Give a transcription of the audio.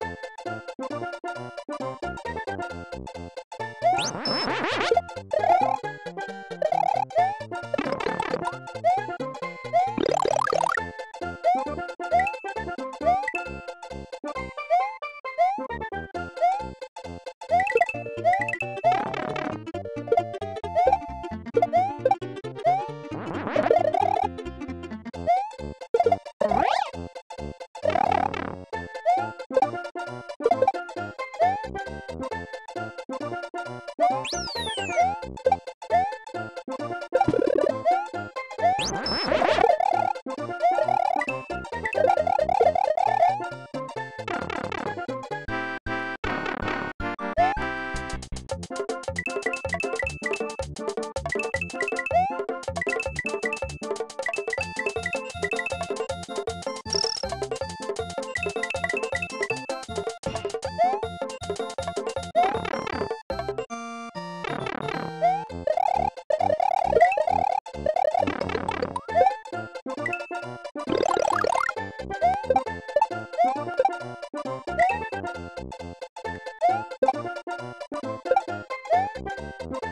What? You